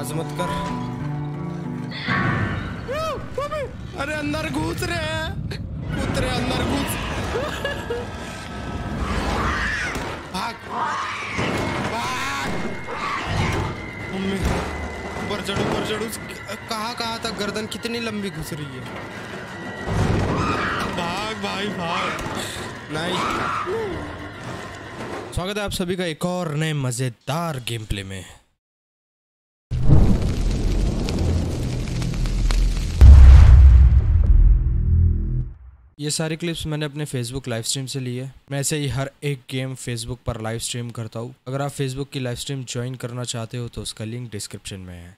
आवाज़ मत कर। अरे अंदर घुस रहे हैं रहे अंदर घुस। भाग। भाग। मम्मी, ऊपर चढ़ ऊपर चढ़। कहाँ कहाँ तक गर्दन कितनी लंबी घुस रही है? भाग, भाई, भाग। नहीं। स्वागत है आप सभी का एक और नए मज़ेदार गेम प्ले में। ये सारी क्लिप्स मैंने अपने फेसबुक लाइव स्ट्रीम से ली है। मैं ऐसे ही हर एक गेम फेसबुक पर लाइव स्ट्रीम करता हूँ। अगर आप फेसबुक की लाइव स्ट्रीम ज्वाइन करना चाहते हो तो उसका लिंक डिस्क्रिप्शन में है।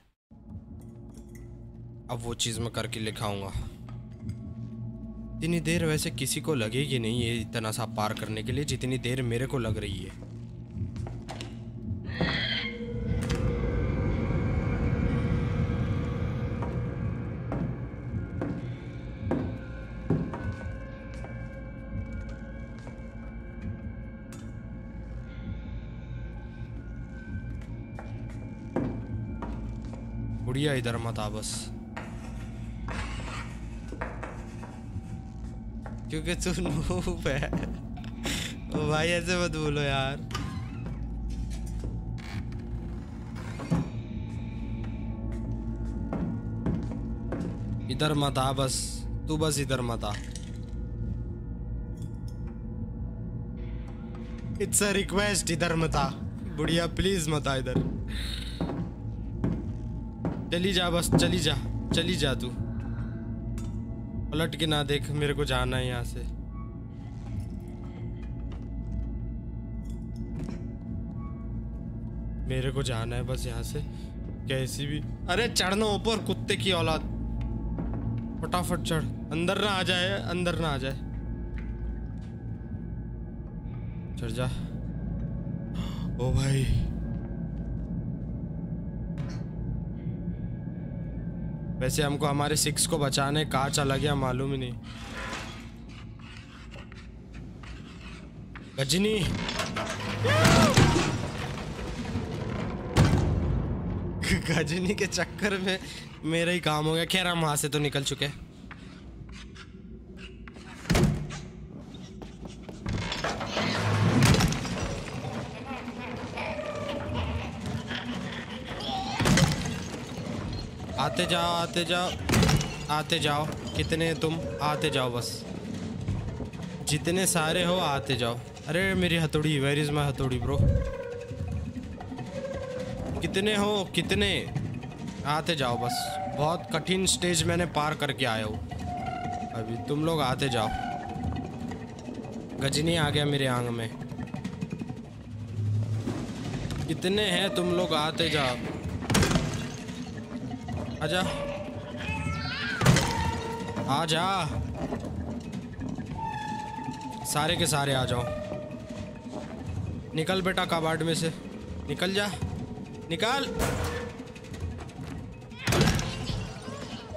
अब वो चीज़ मैं करके लिखाऊँगा। इतनी देर वैसे किसी को लगेगी नहीं ये इतना सा पार करने के लिए, जितनी देर मेरे को लग रही है। बुढ़िया इधर मत आ बस। क्योंकि तू नूप है। ओ भाई, ऐसे मत बोलो यार। इधर मत आ बस। तू बस इधर मत आ। इट्स अ रिक्वेस्ट इधर मत आ। बुढ़िया प्लीज़ मत आ इधर। चली जा बस, चली जा चली जा तू। पलट के ना देख, मेरे को जाना है यहाँ से। मेरे को जाना है बस यहाँ से, कैसी भी। अरे चढ़ना ऊपर, कुत्ते की औलाद। फटाफट चढ़, अंदर ना आ जाए, अंदर ना आ जाए। चढ़ जा। ओ भाई। वैसे हमको हमारे सिक्स को बचाने कहा चला गया मालूम ही नहीं। गजनी। गजनी के चक्कर में मेरा ही काम हो गया। खैर, हम वहाँ से तो निकल चुके हैं। जाओ आते जाओ आते जाओ। कितने तुम? आते जाओ बस। जितने सारे हो, आते जाओ। अरे, मेरी हथौड़ी वेर इज़ माई हथौड़ी ब्रो कितने हो, कितने? आते जाओ बस। बहुत कठिन स्टेज मैंने पार करके आया हूँ। अभी तुम लोग आते जाओ। गजनी आ गया मेरे आंग में। कितने हैं तुम लोग? आते जाओ। आजा। आजा। सारे के सारे आ जाओ। निकल बेटा कबाड़ में से। निकल जा। निकाल।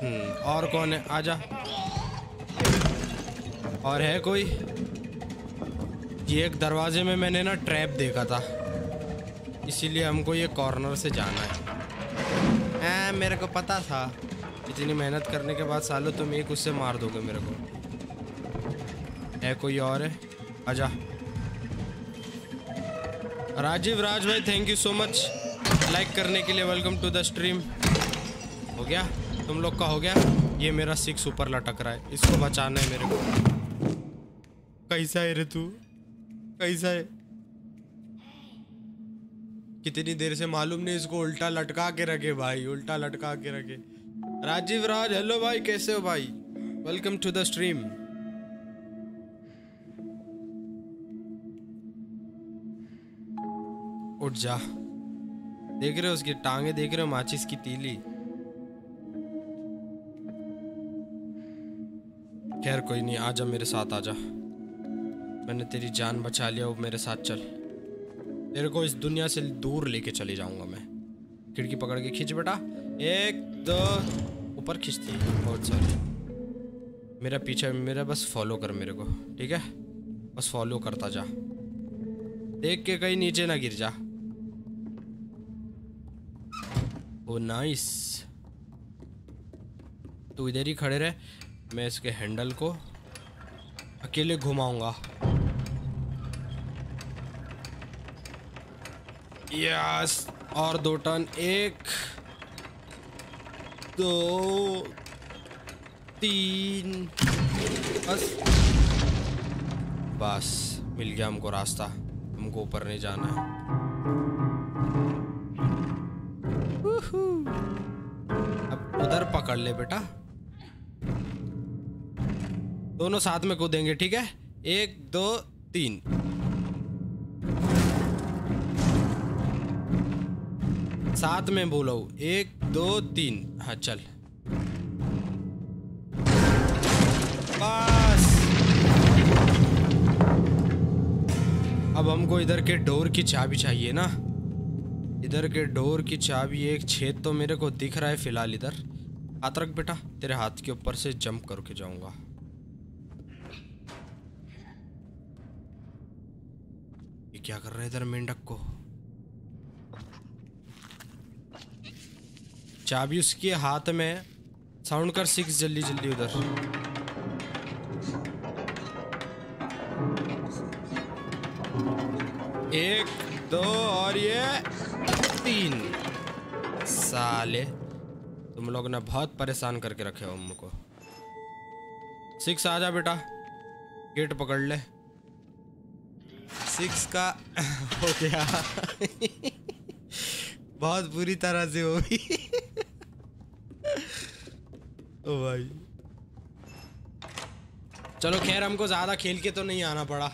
हम्म और कौन है? आजा। और है कोई? ये एक दरवाजे में मैंने ना ट्रैप देखा था। इसीलिए हमको ये कॉर्नर से जाना है। मेरे को पता था। इतनी मेहनत करने के बाद सालो तुम एक उससे मार दोगे मेरे को। है कोई और है? आजा। राजीव राज भाई thank you so much like करने के लिए वेलकम टू द स्ट्रीम हो गया? तुम लोग का हो गया? ये मेरा सिक्स ऊपर लटक रहा है। इसको बचाना है मेरे को। कैसा है रे तू? कैसा है? कितनी देर से मालूम नहीं इसको उल्टा लटका के रखे भाई, उल्टा लटका के रखे। राजीव राज हेलो भाई, कैसे हो भाई? वेलकम टू द स्ट्रीम उठ जा। देख रहे हो उसकी टांगे, देख रहे हो माचिस की तीली। खैर, कोई नहीं आजा मेरे साथ आजा मैंने तेरी जान बचा लिया, वो मेरे साथ चल। तेरे को इस दुनिया से दूर लेके चले जाऊँगा मैं। खिड़की पकड़ के खींच बेटा। एक, दो, ऊपर खींचती बहुत सारी। मेरा पीछे, मेरा बस फॉलो कर मेरे को, ठीक है? बस फॉलो करता जा। देख के कहीं नीचे ना गिर जा। ओ नाइस तू इधर ही खड़े रहे। मैं इसके हैंडल को अकेले घुमाऊँगा। यस, और दो टन, एक, दो, तीन, बस। बस, मिल गया हमको रास्ता। हमको ऊपर नहीं जाना है। अब उधर पकड़ ले बेटा। दोनों साथ में कूदेंगे, ठीक है? एक, दो, तीन। साथ में बोलो। एक, दो, तीन। हाँ चल। बस। अब हमको इधर के डोर की चाबी चाहिए ना? इधर के डोर की चाबी एक छेद तो मेरे को दिख रहा है फ़िलहाल इधर। हाथ रख बेटा, तेरे हाथ के ऊपर से जंप करके जाऊँगा। क्या कर रहे है इधर मेंढक को? चाबी उसके हाथ में साउंड कर सिक्स जल्दी जल्दी उधर। एक, दो और ये तीन। साले, तुम लोग ने बहुत परेशान करके रखे हो हमको सिक्स आ जा बेटा। गेट पकड़ ले। सिक्स का हो गया। बहुत बुरी तरह से हो गई। ओ भाई। चलो खैर, हमको ज़्यादा खेल के तो नहीं आना पड़ा।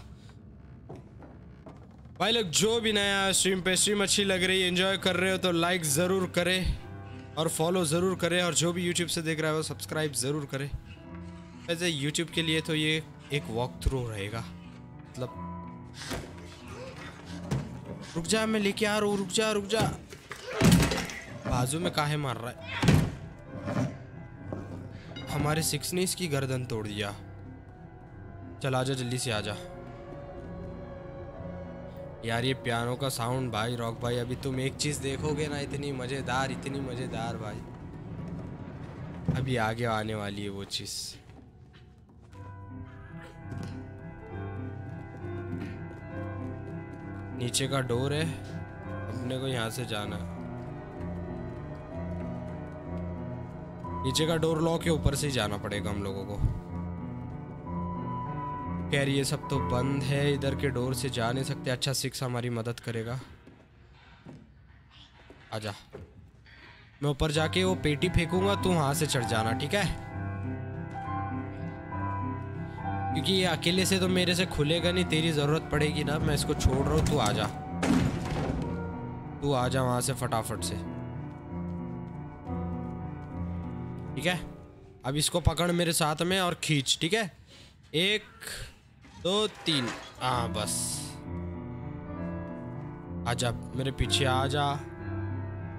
भाई लोग, जो भी नया स्ट्रीम पे स्ट्रीम अच्छी लग रही है एंजॉय कर रहे हो तो लाइक ज़रूर करें और फॉलो ज़रूर करें और जो भी यूट्यूब से देख रहा है, वो सब्सक्राइब ज़रूर करें। वैसे यूट्यूब के लिए तो ये एक वॉक थ्रू रहेगा। मतलब रुक जा, मैं लेके आ रहा हूँ, रुक जा रुक जा। बाजू में काहे मार रहा है? हमारे सिक्स ने इसकी गर्दन तोड़ दिया। चल आजा, जल्दी से आजा। यार, ये पियानो का साउंड भाई, रॉक भाई, अभी तुम एक चीज़ देखोगे ना, इतनी मज़ेदार इतनी मज़ेदार भाई। अभी आगे आने वाली है वो चीज़। नीचे का डोर है, अपने को यहाँ से जाना है। नीचे का डोर लॉक है, ऊपर से ही जाना पड़ेगा हम लोगों को। खैर, ये सब तो बंद है, इधर के डोर से जा नहीं सकते। अच्छा सिक्स हमारी मदद करेगा। आजा। मैं ऊपर जाके वो पेटी फेंकूँगा, तू वहाँ से चढ़ जाना, ठीक है? क्योंकि ये अकेले से तो मेरे से खुलेगा नहीं, तेरी ज़रूरत पड़ेगी ना, मैं इसको छोड़ रहा हूँ, तू आ जा तू आ जा वहाँ से फटाफट से। ठीक है? अब इसको पकड़ मेरे साथ में और खींच, ठीक है? एक, दो, तीन। हाँ बस। आजा मेरे पीछे आ जा।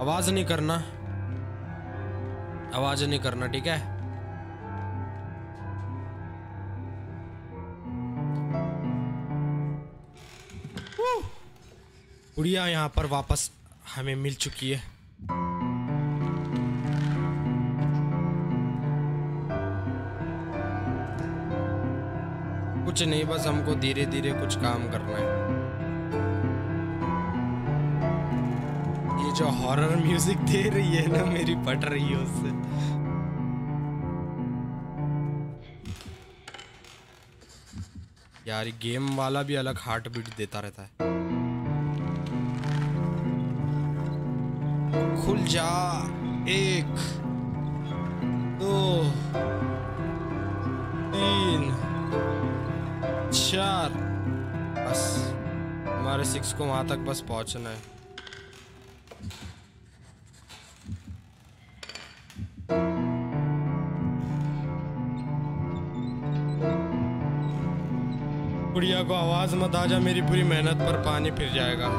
आवाज़ नहीं करना। आवाज़ नहीं करना, ठीक है? गुड़िया यहाँ पर वापस हमें मिल चुकी है। कुछ नहीं, बस हमको धीरे धीरे कुछ काम करना है। ये जो हॉरर म्यूज़िक दे रही है ना, मेरी पट रही है उससे। यार गेम वाला भी अलग हार्ट बीट देता रहता है। खुल जा, एक, दो, तीन। चार बस, हमारे सिक्स को वहाँ तक बस पहुँचना है। गुड़िया को आवाज़ मत आ जा, मेरी पूरी मेहनत पर पानी फिर जाएगा।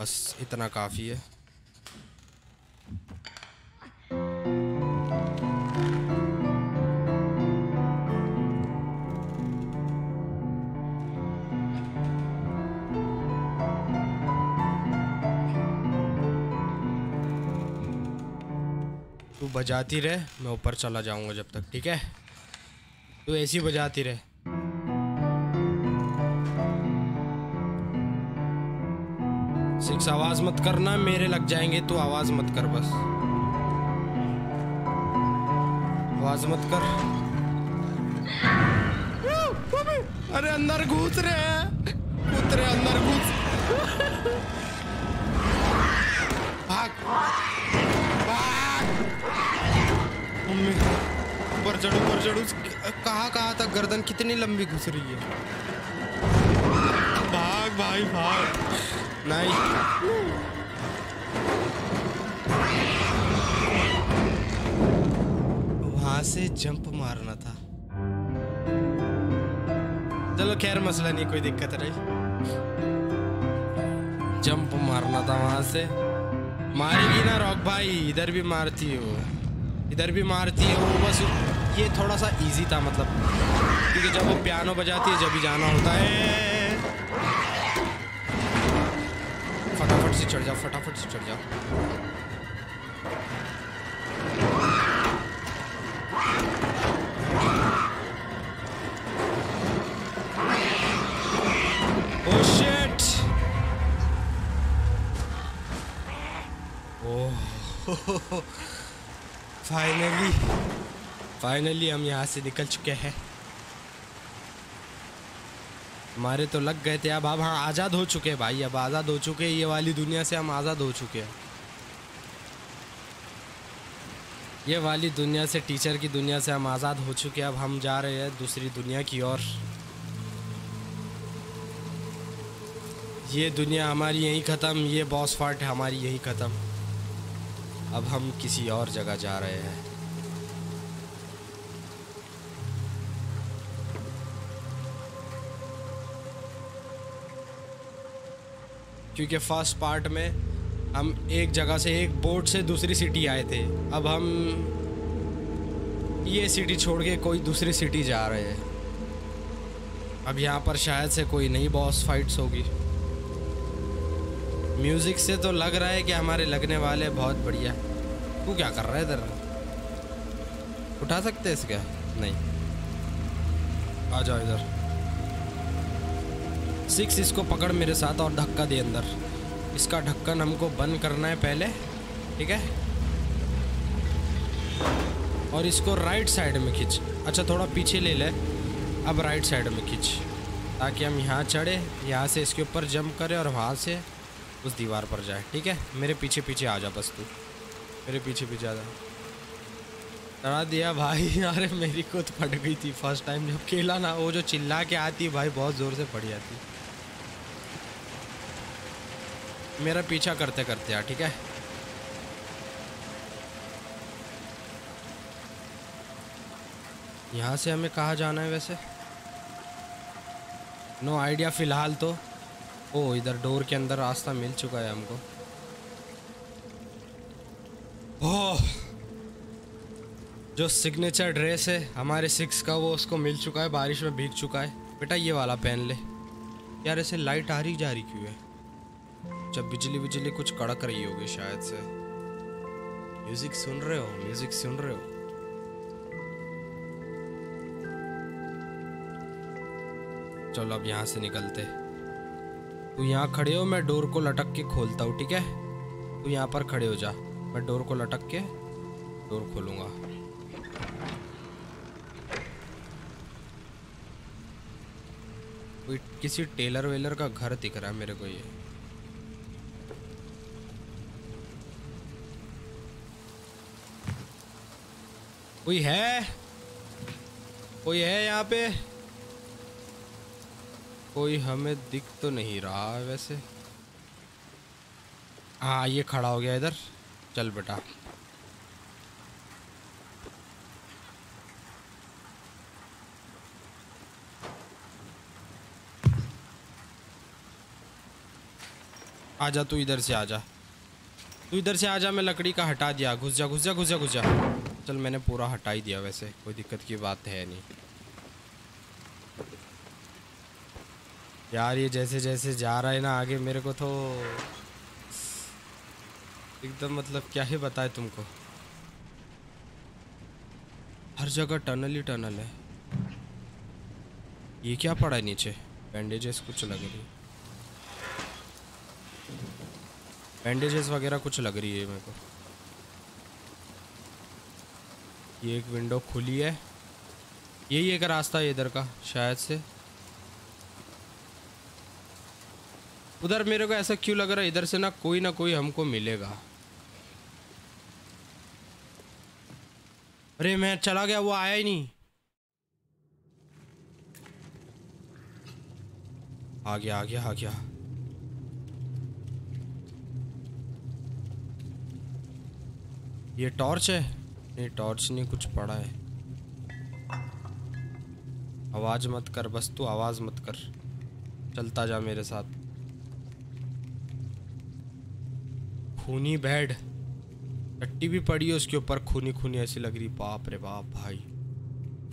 बस, इतना काफ़ी है। बजाती रहे, मैं ऊपर चला जाऊँगा जब तक, ठीक है? तू ऐसी बजाती रहे। सिक्स, आवाज़ मत करना, मेरे लग जाएँगे, तू आवाज़ मत कर बस। आवाज़ मत कर। अरे, अंदर घुस रहे हैं। रहे अंदर घुस। भाग। चढ़ ऊपर चढ़ कहाँ कहाँ तक गर्दन कितनी लंबी घुस रही है? भाग भाई, भाग। नहीं। वहाँ से जंप मारना था। चलो खैर, मसला नहीं, कोई दिक्कत नहीं। जंप मारना था वहाँ से। मारेगी ना रॉक भाई, इधर भी मारती है। इधर भी मारती है वो बस ये थोड़ा सा इजी था मतलब। क्योंकि जब वो पियानो बजाती है जब भी जाना होता है। फटाफट से चढ़ जाओ फटाफट से चढ़ जाओ! Oh, फाइनली फाइनली हम यहाँ से निकल चुके हैं। हमारे तो लग गए थे, अब अब हाँ आज़ाद हो चुके हैं भाई, अब आज़ाद हो चुके ये वाली दुनिया से हम आज़ाद हो चुके हैं। ये वाली दुनिया से, टीचर की दुनिया से हम आज़ाद हो चुके हैं। अब हम जा रहे हैं दूसरी दुनिया की ओर। ये दुनिया हमारी यहीं ख़त्म, ये बॉस फार्ट हमारी यहीं ख़त्म। अब हम किसी और जगह जा रहे हैं। क्योंकि फ़र्स्ट पार्ट में हम एक जगह से एक बोट से दूसरी सिटी आए थे। अब हम ये सिटी छोड़ के कोई दूसरी सिटी जा रहे हैं। अब यहाँ पर शायद से कोई नई बॉस फाइट्स होगी। म्यूज़िक से तो लग रहा है कि हमारे लगने वाले बहुत बढ़िया तू क्या कर रहा है इधर? उठा सकते हैं इसका? नहीं। आ जाओ इधर। सिक्स इसको पकड़ मेरे साथ और धक्का दे अंदर। इसका ढक्कन हमको बंद करना है पहले, ठीक है? और इसको राइट साइड में खींच। अच्छा थोड़ा पीछे ले ले। अब राइट साइड में खींच। ताकि हम यहाँ चढ़े, यहाँ से इसके ऊपर जंप करें और वहाँ से उस दीवार पर जाए, ठीक है? मेरे पीछे पीछे आ जा बस तू। मेरे पीछे पीछे आ जा। डरा दिया भाई। अरे, मेरी खुद फट गई थी फ़र्स्ट टाइम जब खेला ना, वो जो चिल्ला के आती भाई, बहुत ज़ोर से फट जाती मेरा पीछा करते करते यार ठीक है? यहाँ से हमें कहाँ जाना है वैसे? नो आइडिया फ़िलहाल तो। ओ, इधर डोर के अंदर रास्ता मिल चुका है हमको। ओह, जो सिग्नेचर ड्रेस है, हमारे सिक्स का वो उसको मिल चुका है, बारिश में भीग चुका है। बेटा, ये वाला पहन ले। यार, ऐसे लाइट आ रही, जा रही क्यों है? जब बिजली बिजली कुछ कड़क रही होगी शायद से। म्यूज़िक सुन रहे हो म्यूज़िक सुन रहे हो? चलो, अब यहाँ से निकलते। तू यहाँ खड़े हो, मैं डोर को लटक के खोलता हूँ, ठीक है? तू यहाँ पर खड़े हो जा। मैं डोर को लटक के डोर खोलूँगा। कोई किसी टेलर वेलर का घर दिख रहा है मेरे को ये। कोई है? कोई है यहाँ पे? कोई हमें दिख तो नहीं रहा है वैसे। हाँ ये खड़ा हो गया इधर। चल बेटा। आजा, तू इधर से आजा। तू इधर से आजा, मैं लकड़ी का हटा दिया। घुस जा घुस जा घुस जा घुस जा। चल, मैंने पूरा हटा ही दिया वैसे। कोई दिक्कत की बात है नहीं। यार ये जैसे जैसे जा रहा है ना आगे मेरे को तो एकदम मतलब क्या ही बताए तुमको। हर जगह टनल ही टनल है। ये क्या पड़ा है नीचे? बैंडेजेस कुछ लग रही। बैंडेजेस वगैरह कुछ लग रही है मेरे को। ये एक विंडो खुली है। यही एक रास्ता है इधर का, शायद से। उधर मेरे को ऐसा क्यों लग रहा है? इधर से ना कोई ना कोई हमको मिलेगा। अरे मैं चला गया, वो आया ही नहीं। आ गया आ गया आ गया। ये टॉर्च है? नहीं, टॉर्च नहीं, कुछ पड़ा है। आवाज़ मत कर, बस तू आवाज़ मत कर। चलता जा मेरे साथ। खूनी बेड। टट्टी भी पड़ी है, उसके ऊपर खूनी खूनी ऐसी लग रही, बाप रे बाप भाई।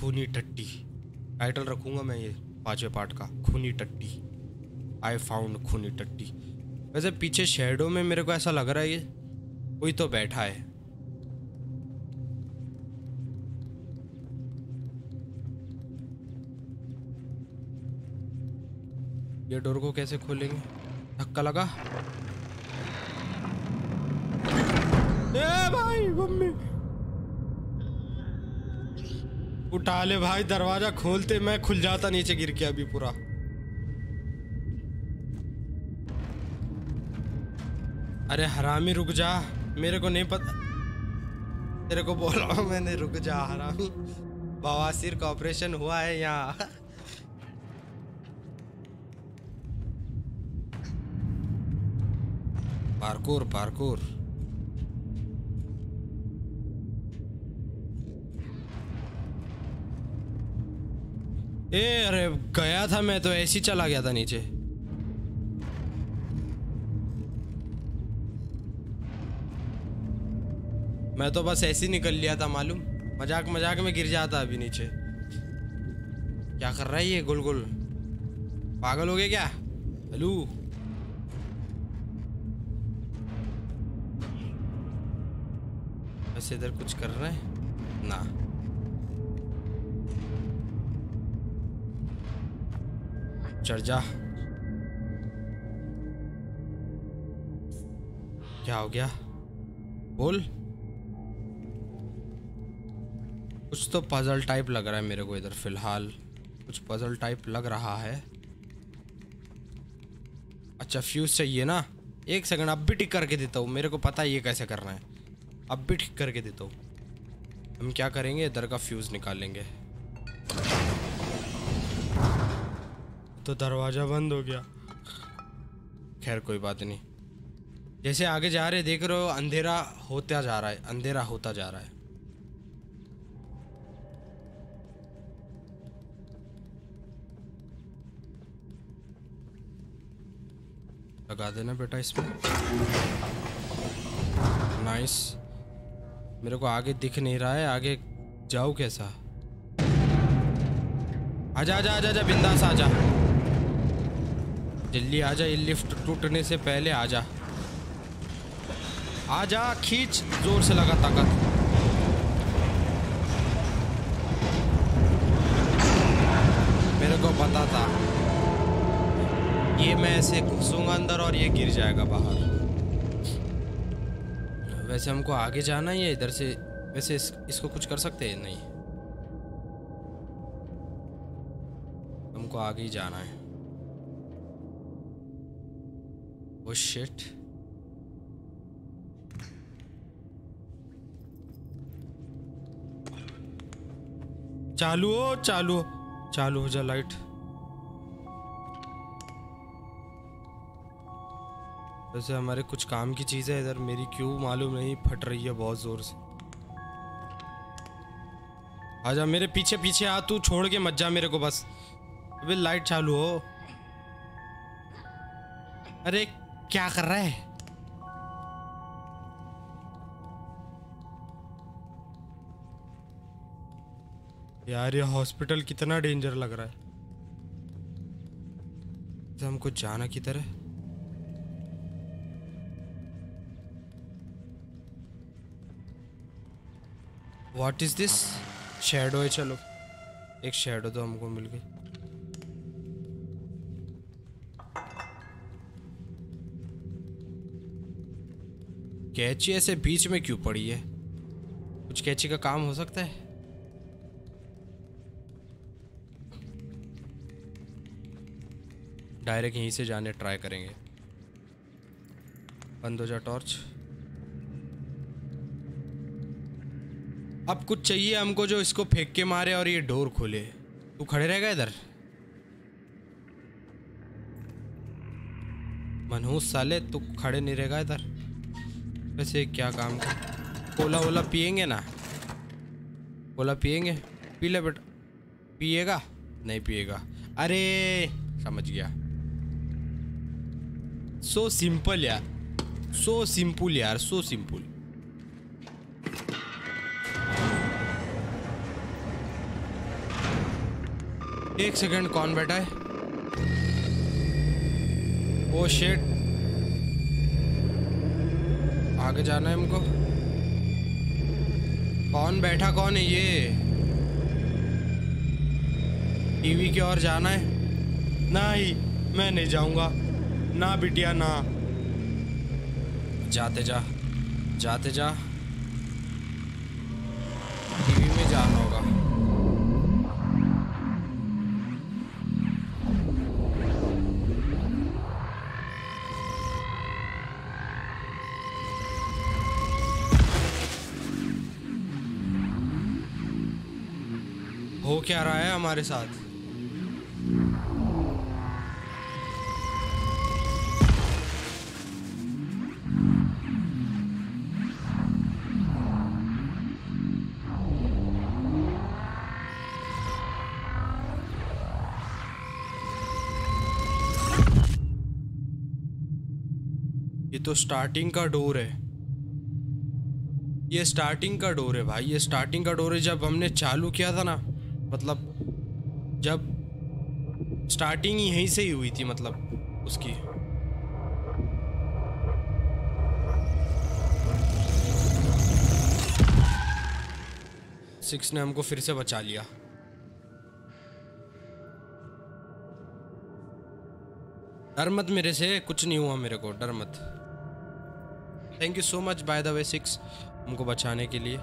खूनी टट्टी। टाइटल रखूँगा मैं ये पाँचवें पार्ट का, खूनी टट्टी। आई फाउंड खूनी टट्टी। वैसे पीछे शेडो में मेरे को ऐसा लग रहा है ये, कोई तो बैठा है। ये डोर को कैसे खोलेंगे? धक्का लगा ए मम्मी उठा ले भाई, दरवाज़ा खोलते मैं खुल जाता नीचे गिर के अभी पूरा। अरे हरामी, रुक जा। मेरे को नहीं पता तेरे को बोल रहा हूँ मैंने, रुक जा हरामी। बवासीर का ऑपरेशन हुआ है यहाँ। Parkour parkour. ए, अरे, गया था मैं तो ऐसे ही चला गया था नीचे। मैं तो बस ऐसे ही निकल लिया था, मालूम? मज़ाक मज़ाक में गिर जाता अभी नीचे। क्या कर रहा है ये गोल गोल पागल हो गया क्या? हेलो? वैसे इधर कुछ कर रहे हैं? ना। चढ़ जा। क्या हो गया? बोल। कुछ तो पजल टाइप लग रहा है मेरे को इधर फ़िलहाल। कुछ पजल टाइप लग रहा है। अच्छा फ्यूज चाहिए ना? एक सेकंड अब भी टिक करके देता हूँ। मेरे को पता है ये कैसे करना है। अब भी ठीक करके देता हूँ। हम क्या करेंगे? इधर का फ्यूज़ निकालेंगे तो दरवाज़ा बंद हो गया। खैर, कोई बात नहीं। जैसे आगे जा रहे, देख रहे हो, अंधेरा होता जा रहा है, अंधेरा होता जा रहा है। लगा देना बेटा इसमें। नाइस मेरे को आगे दिख नहीं रहा है, आगे जाऊँ कैसा? आजा आजा आजा आजा, बिंदास आजा। जल्दी आजा ये लिफ्ट टूटने से पहले आ जा। आ जा खींच ज़ोर से लगा ताकत। मेरे को पता था। ये मैं ऐसे घुसूँगा अंदर और ये गिर जाएगा बाहर। वैसे हमको आगे जाना ही है इधर से वैसे इस, इसको कुछ कर सकते हैं? नहीं। हमको आगे ही जाना है। ओ शिट चालू हो चालू हो। चालू हो, जा लाइट वैसे हमारे कुछ काम की चीज़ है इधर। मेरी क्यों मालूम नहीं, फट रही है बहुत ज़ोर से। आजा, मेरे पीछे पीछे आ, तू छोड़ के मत जा मेरे को बस। अबे लाइट चालू हो। अरे क्या कर रहा है? यार, ये हॉस्पिटल कितना डेंजर लग रहा है। तो हमको जाना किधर है? What इज़ दिस शेडो है, चलो। एक शेडो तो हमको मिल गई। कैची ऐसे बीच में क्यों पड़ी है? कुछ कैची का काम हो सकता है? डायरेक्ट यहीं से जाने ट्राई करेंगे। बंद हो जा टॉर्च। अब कुछ चाहिए हमको जो इसको फेंक के मारे और ये डोर खोले। तू खड़े रहेगा इधर? मनहूस साले, तू खड़े नहीं रहेगा इधर। वैसे क्या काम कोला ओला पियेंगे ना? कोला पियेंगे? पी ले बेटा। पिएगा? नहीं पिएगा। अरे, समझ गया। सो सिंपल यार। सो सिंपल यार सो सिंपल एक सेकंड, कौन बैठा है? ओ शेट आगे जाना है हमको। कौन बैठा, कौन है ये? टीवी की ओर जाना है? ना ही मैं नहीं जाऊँगा। ना बिटिया, ना। जाते जा जाते जा। क्या रहा है हमारे साथ? ये तो स्टार्टिंग का डोर है। ये स्टार्टिंग का डोर है भाई, ये स्टार्टिंग का डोर है जब हमने चालू किया था ना। मतलब जब स्टार्टिंग यहीं से ही हुई थी मतलब उसकी। सिक्स ने हमको फिर से बचा लिया। डर मत मेरे से, कुछ नहीं हुआ मेरे को, डर मत। Thank you so much by the way six हमको बचाने के लिए।